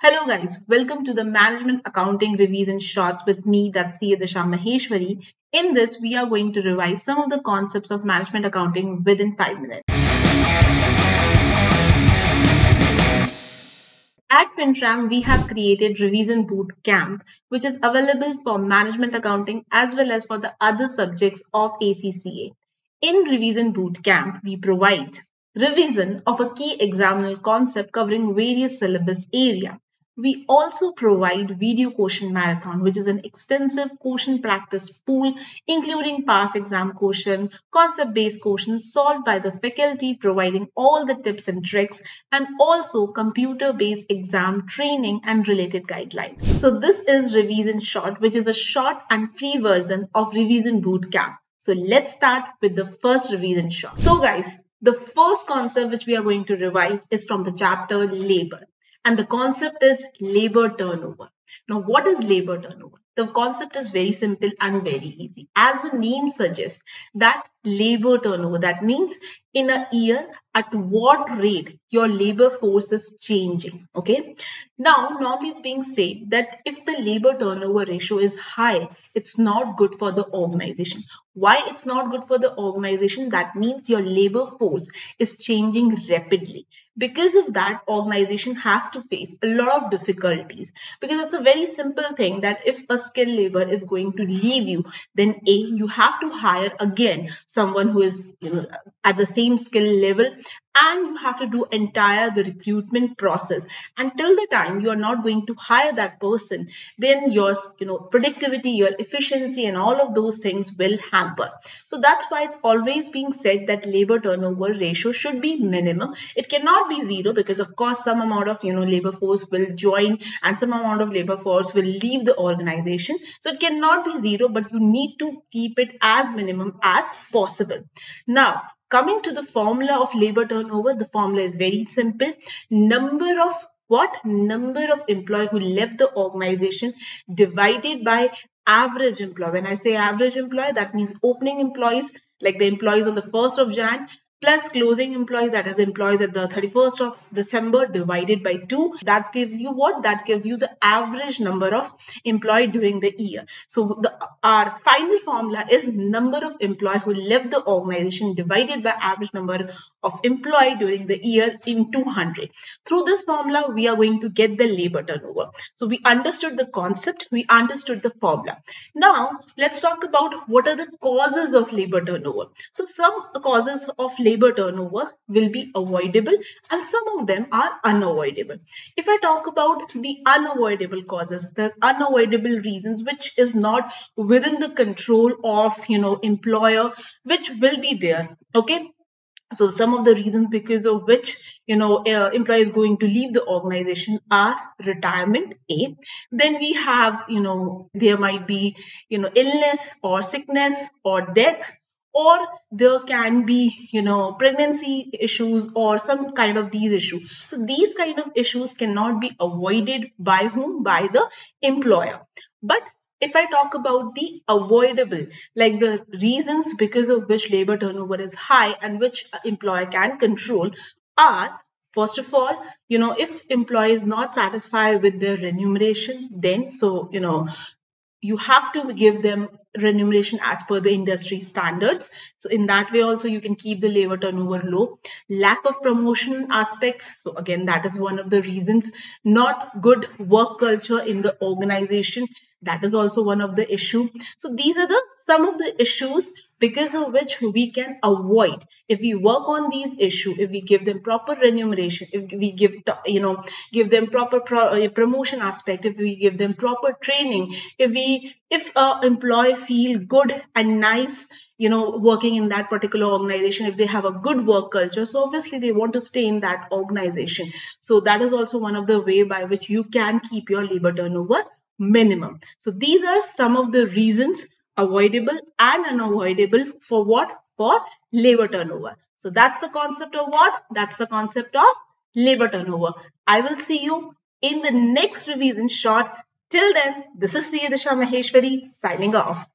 Hello guys, welcome to the Management Accounting Revision Shorts with me, that's CA Disha Maheshwari. In this, we are going to revise some of the concepts of management accounting within 5 minutes. At FinTram, we have created Revision Boot Camp, which is available for management accounting as well as for the other subjects of ACCA. In Revision Boot Camp, we provide revision of a key examinal concept covering various syllabus area. We also provide video question marathon, which is an extensive question practice pool, including past exam question, concept-based questions solved by the faculty, providing all the tips and tricks, and also computer-based exam training and related guidelines. So this is Revision Short, which is a short and free version of Revision Bootcamp. So let's start with the first revision short. So guys, the first concept which we are going to revise is from the chapter labor and the concept is labor turnover. Now, what is labor turnover? The concept is very simple and very easy. As the name suggests, that labor turnover, that means in a year, at what rate your labor force is changing. Okay. Now, normally it's being said that if the labor turnover ratio is high, it's not good for the organization. Why it's not good for the organization? That means your labor force is changing rapidly. Because of that, organization has to face a lot of difficulties because it's a very simple thing that if a skilled labor is going to leave you, then A, you have to hire again someone who is you know, at the same skill level and you have to do entire the recruitment process. Until the time you are not going to hire that person then your you know productivity your efficiency and all of those things will hamper. So that's why it's always being said that labor turnover ratio should be minimum. It cannot be zero because of course some amount of you know labor force will join and some amount of labor force will leave the organization. So it cannot be zero but you need to keep it as minimum as possible. Now Coming to the formula of labor turnover, the formula is very simple. Number of what? Number of employee who left the organization divided by average employee. When I say average employee, that means opening employees, like the employees on the 1st of Jan plus closing employees that is employees at the 31st of December divided by 2 that gives you what? That gives you the average number of employee during the year. So the our final formula is number of employee who left the organization divided by average number of employee during the year in 200 through this formula we are going to get the labor turnover. So we understood the concept we understood the formula. Now let's talk about what are the causes of labor turnover. So some causes of labor turnover will be avoidable and some of them are unavoidable. If I talk about the unavoidable causes, the unavoidable reasons which is not within the control of, you know, employer, which will be there. Okay. So some of the reasons because of which, you know, uh, employee is going to leave the organization are retirement, A. Then we have, you know, there might be, you know, illness or sickness or death or there can be you know pregnancy issues or some kind of these issues. So these kind of issues cannot be avoided by whom? By the employer. But if i talk about the avoidable like the reasons because of which labor turnover is high and which employer can control are first of all you know if employee is not satisfied with their remuneration then so you know you have to give them remuneration as per the industry standards. So in that way also you can keep the labor turnover low. Lack of promotion aspects. So again, that is one of the reasons. Not good work culture in the organization. That is also one of the issue. So these are the some of the issues because of which we can avoid if we work on these issues if we give them proper remuneration if we give you know give them proper pro uh, promotion aspect if we give them proper training if we if a employee feel good and nice you know working in that particular organization if they have a good work culture so obviously they want to stay in that organization so that is also one of the way by which you can keep your labor turnover minimum so these are some of the reasons avoidable and unavoidable for what? For labor turnover. So that's the concept of what? That's the concept of labor turnover. I will see you in the next revision short. Till then, this is CA Disha Maheshwari signing off.